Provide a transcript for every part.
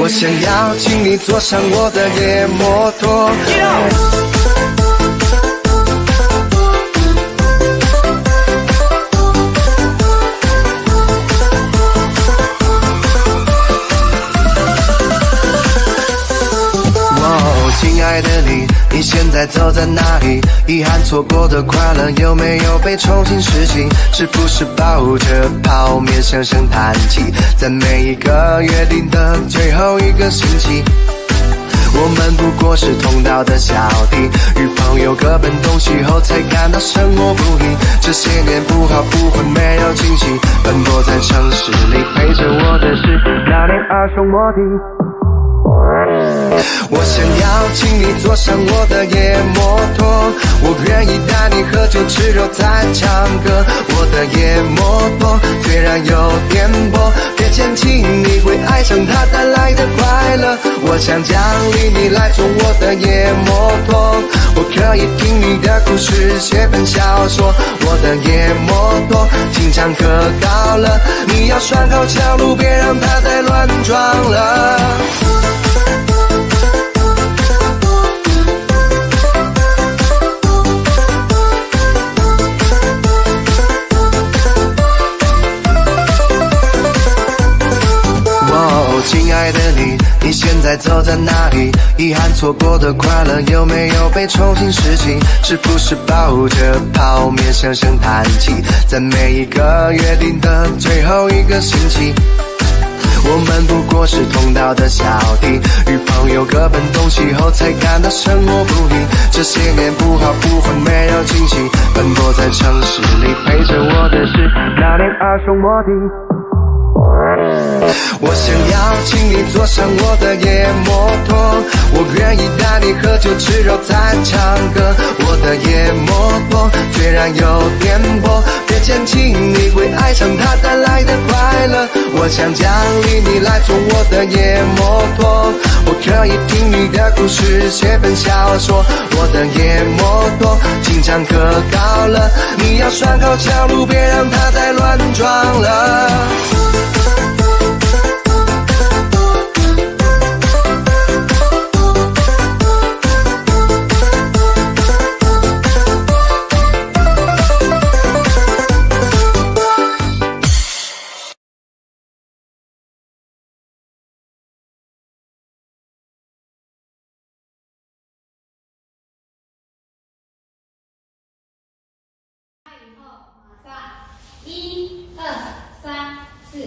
我想要请你坐上我的野摩托。爱的你，你现在走在哪里？遗憾错过的快乐有没有被重新拾起？是不是抱着泡面声声叹气？在每一个约定的最后一个星期。我们不过是同道的小弟，与朋友各奔东西后，才感到生活不易。这些年不好不坏，没有惊喜，奔波在城市里，陪着我的是那辆二手摩的。我想要请你坐上我的野摩托，我愿意带你喝酒吃肉再唱歌。我的野摩托虽然有颠簸，别嫌弃，你会爱上它带来的快乐。我想奖励你来坐我的野摩托，我可以听你的故事，写本小说。我的野摩托经常可高了，你要拴好桥路，别让它再乱撞了。哦，亲爱的你，现在走在哪里？遗憾错过的快乐有没有被重新拾起？是不是抱着泡面声声叹气？在每一个约定的最后一个星期。我们不过是同道的小弟，与朋友各奔东西后，才感到生活不易。这些年不好不坏，没有惊喜，奔波在城市里，陪着我的是那辆二手摩的。我想要请你坐上我的野摩托，我愿意带你喝酒吃肉再唱歌。我的野摩托虽然有颠簸，别嫌弃，你会爱上它带来的快乐。我想奖励你来坐我的野摩托，我可以听你的故事，写本小说。我的野摩托经常可高了，你要拴好桥路，别让它再乱撞了。后马上一二三四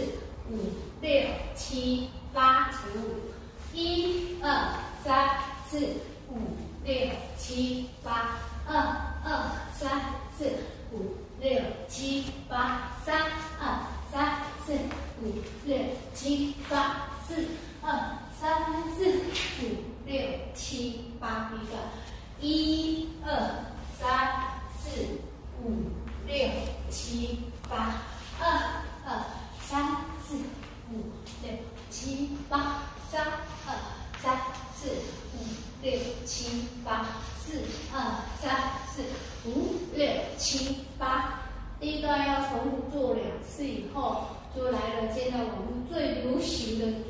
五六七八十五，一二三四五六七八，二二三四五六七八，三二三四五六七八，四二三四五六七八，一个一二三四五六七八，二二三四五六七八，三二三四五六七八，四二三四五六七八。第一段要重复做两次以后，就来了现在我们最流行的